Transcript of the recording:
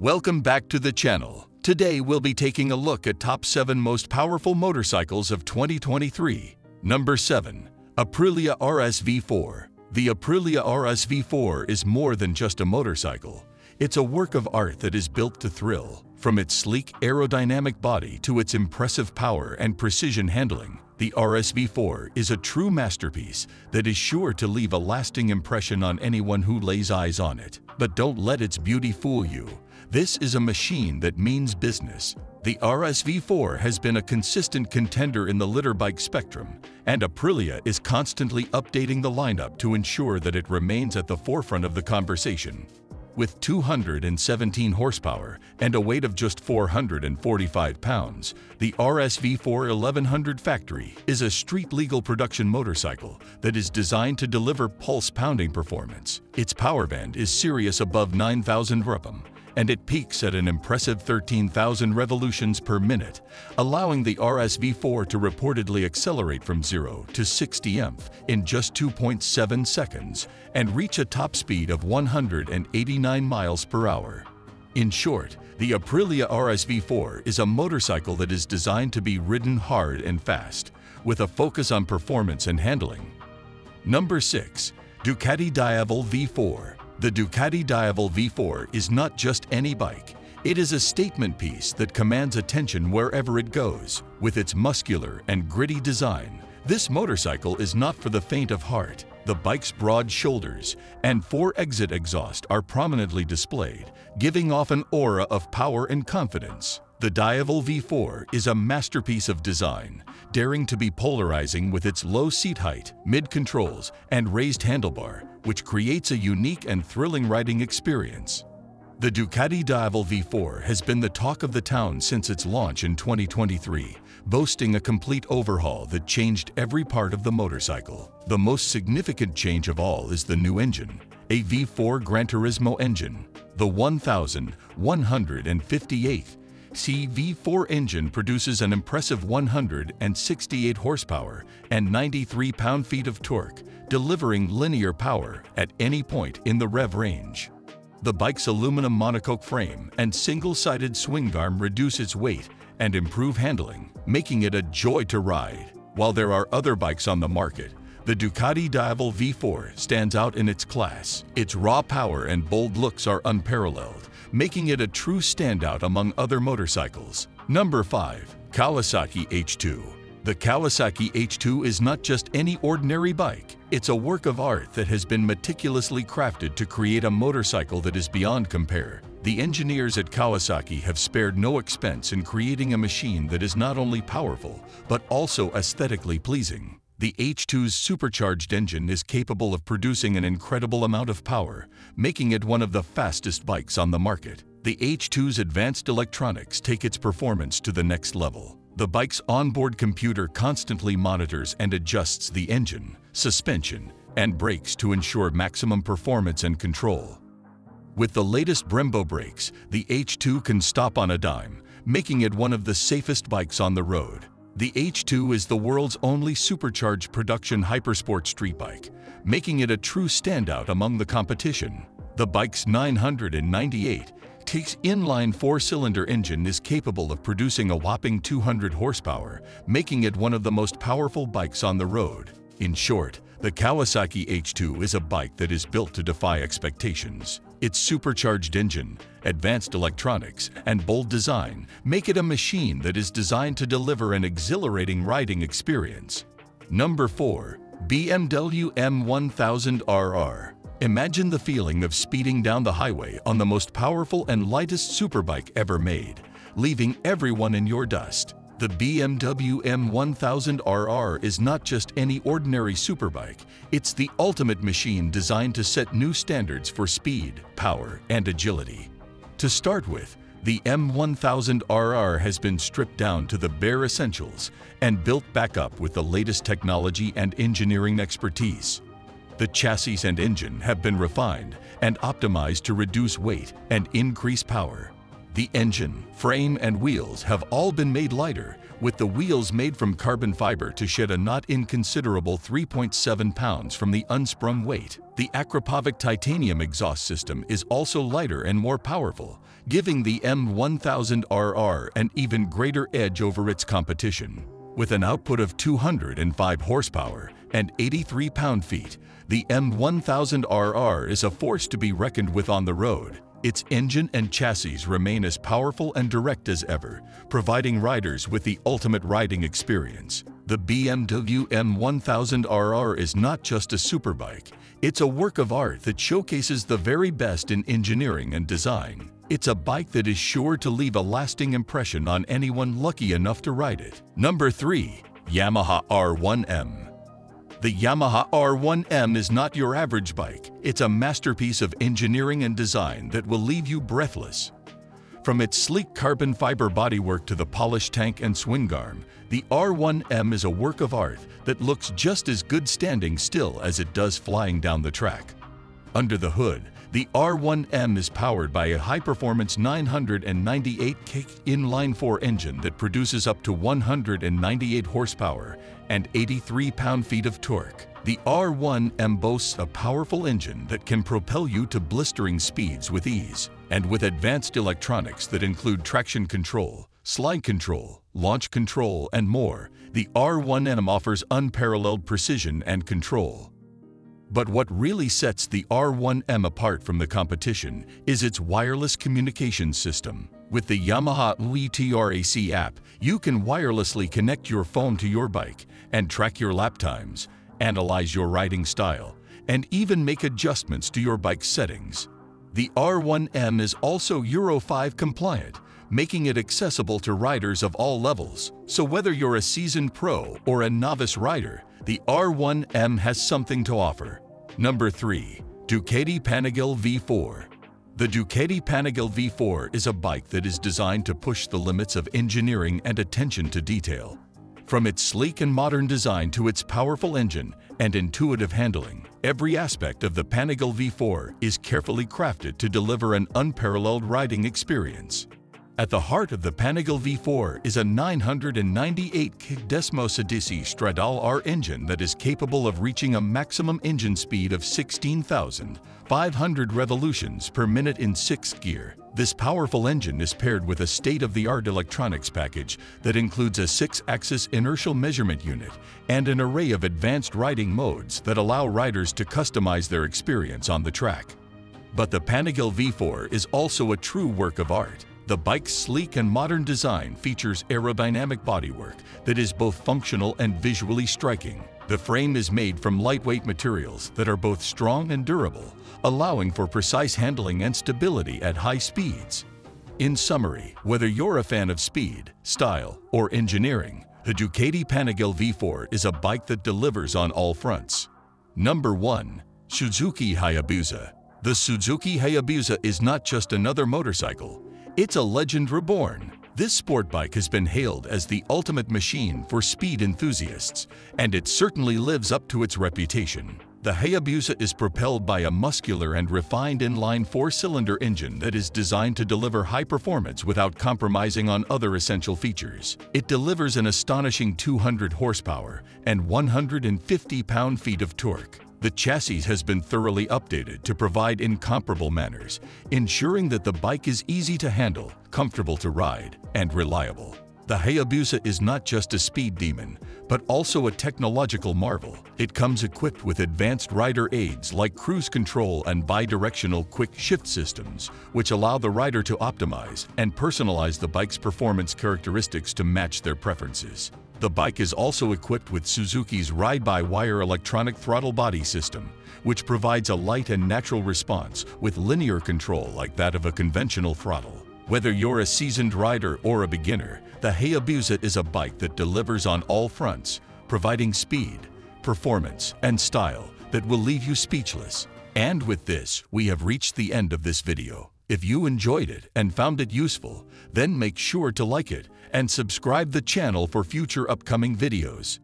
Welcome back to the channel. Today we'll be taking a look at top 7 most powerful motorcycles of 2023. Number 7. Aprilia RSV4 The Aprilia RSV4 is more than just a motorcycle. It's a work of art that is built to thrill. From its sleek aerodynamic body to its impressive power and precision handling, the RSV4 is a true masterpiece that is sure to leave a lasting impression on anyone who lays eyes on it. But don't let its beauty fool you. This is a machine that means business. The RSV4 has been a consistent contender in the liter bike spectrum, and Aprilia is constantly updating the lineup to ensure that it remains at the forefront of the conversation. With 217 horsepower and a weight of just 445 pounds, the RSV4 1100 Factory is a street-legal production motorcycle that is designed to deliver pulse-pounding performance. Its power band is serious above 9,000 rpm, and it peaks at an impressive 13,000 revolutions per minute, allowing the RSV4 to reportedly accelerate from 0 to 60 mph in just 2.7 seconds and reach a top speed of 189 miles per hour. In short, the Aprilia RSV4 is a motorcycle that is designed to be ridden hard and fast, with a focus on performance and handling. Number 6. Ducati Diavel V4 the Ducati Diavel V4 is not just any bike. It is a statement piece that commands attention wherever it goes. With its muscular and gritty design, this motorcycle is not for the faint of heart. The bike's broad shoulders and four-exit exhaust are prominently displayed, giving off an aura of power and confidence. The Diavel V4 is a masterpiece of design, daring to be polarizing with its low seat height, mid-controls, and raised handlebar, which creates a unique and thrilling riding experience. The Ducati Diavel V4 has been the talk of the town since its launch in 2023, boasting a complete overhaul that changed every part of the motorcycle. The most significant change of all is the new engine, a V4 Gran Turismo engine. The 1158cc V4 engine produces an impressive 168 horsepower and 93 pound-feet of torque, delivering linear power at any point in the rev range. The bike's aluminum monocoque frame and single-sided swing arm reduce its weight and improve handling, making it a joy to ride. While there are other bikes on the market, the Ducati Diavel V4 stands out in its class. Its raw power and bold looks are unparalleled, making it a true standout among other motorcycles. Number 5. Kawasaki H2 The Kawasaki H2 is not just any ordinary bike. It's a work of art that has been meticulously crafted to create a motorcycle that is beyond compare. The engineers at Kawasaki have spared no expense in creating a machine that is not only powerful, but also aesthetically pleasing. The H2's supercharged engine is capable of producing an incredible amount of power, making it one of the fastest bikes on the market. The H2's advanced electronics take its performance to the next level. The bike's onboard computer constantly monitors and adjusts the engine, suspension, and brakes to ensure maximum performance and control. With the latest Brembo brakes, the H2 can stop on a dime, making it one of the safest bikes on the road. The H2 is the world's only supercharged production hypersport street bike, making it a true standout among the competition. The bike's 998 TX inline four-cylinder engine is capable of producing a whopping 200 horsepower, making it one of the most powerful bikes on the road. In short, the Kawasaki H2 is a bike that is built to defy expectations. Its supercharged engine, advanced electronics, and bold design make it a machine that is designed to deliver an exhilarating riding experience. Number 4. BMW M1000RR Imagine the feeling of speeding down the highway on the most powerful and lightest superbike ever made, leaving everyone in your dust. The BMW M1000RR is not just any ordinary superbike, it's the ultimate machine designed to set new standards for speed, power, and agility. To start with, the M1000RR has been stripped down to the bare essentials and built back up with the latest technology and engineering expertise. The chassis and engine have been refined and optimized to reduce weight and increase power. The engine, frame, and wheels have all been made lighter, with the wheels made from carbon fiber to shed a not inconsiderable 3.7 pounds from the unsprung weight. The Akrapovic titanium exhaust system is also lighter and more powerful, giving the M1000RR an even greater edge over its competition. With an output of 205 horsepower and 83 pound-feet, the M1000RR is a force to be reckoned with on the road. Its engine and chassis remain as powerful and direct as ever, providing riders with the ultimate riding experience. The BMW M1000RR is not just a superbike, it's a work of art that showcases the very best in engineering and design. It's a bike that is sure to leave a lasting impression on anyone lucky enough to ride it. Number 3. Yamaha R1M The Yamaha R1M is not your average bike. It's a masterpiece of engineering and design that will leave you breathless. From its sleek carbon fiber bodywork to the polished tank and swing arm, the R1M is a work of art that looks just as good standing still as it does flying down the track. Under the hood, the R1M is powered by a high-performance 998 kick inline-4 engine that produces up to 198 horsepower and 83 pound-feet of torque. The R1M boasts a powerful engine that can propel you to blistering speeds with ease. And with advanced electronics that include traction control, slide control, launch control, and more, the R1M offers unparalleled precision and control. But what really sets the R1M apart from the competition is its wireless communication system. With the Yamaha Y-TRAC app, you can wirelessly connect your phone to your bike and track your lap times, analyze your riding style, and even make adjustments to your bike's settings. The R1M is also Euro 5 compliant, making it accessible to riders of all levels. So whether you're a seasoned pro or a novice rider, the R1M has something to offer. Number 3. Ducati Panigale V4 The Ducati Panigale V4 is a bike that is designed to push the limits of engineering and attention to detail. From its sleek and modern design to its powerful engine and intuitive handling, every aspect of the Panigale V4 is carefully crafted to deliver an unparalleled riding experience. At the heart of the Panigale V4 is a 998 kick Desmosedici Stradale R engine that is capable of reaching a maximum engine speed of 16,500 revolutions per minute in sixth gear. This powerful engine is paired with a state-of-the-art electronics package that includes a six-axis inertial measurement unit and an array of advanced riding modes that allow riders to customize their experience on the track. But the Panigale V4 is also a true work of art. The bike's sleek and modern design features aerodynamic bodywork that is both functional and visually striking. The frame is made from lightweight materials that are both strong and durable, allowing for precise handling and stability at high speeds. In summary, whether you're a fan of speed, style, or engineering, the Ducati Panigale V4 is a bike that delivers on all fronts. Number 1. Suzuki Hayabusa The Suzuki Hayabusa is not just another motorcycle, it's a legend reborn. This sport bike has been hailed as the ultimate machine for speed enthusiasts, and it certainly lives up to its reputation. The Hayabusa is propelled by a muscular and refined inline four-cylinder engine that is designed to deliver high performance without compromising on other essential features. It delivers an astonishing 200 horsepower and 150 pound-feet of torque. The chassis has been thoroughly updated to provide incomparable manners, ensuring that the bike is easy to handle, comfortable to ride, and reliable. The Hayabusa is not just a speed demon, but also a technological marvel. It comes equipped with advanced rider aids like cruise control and bidirectional quick shift systems, which allow the rider to optimize and personalize the bike's performance characteristics to match their preferences. The bike is also equipped with Suzuki's ride-by-wire electronic throttle body system, which provides a light and natural response with linear control like that of a conventional throttle. Whether you're a seasoned rider or a beginner, the Hayabusa is a bike that delivers on all fronts, providing speed, performance, and style that will leave you speechless. And with this, we have reached the end of this video. If you enjoyed it and found it useful, then make sure to like it and subscribe the channel for future upcoming videos.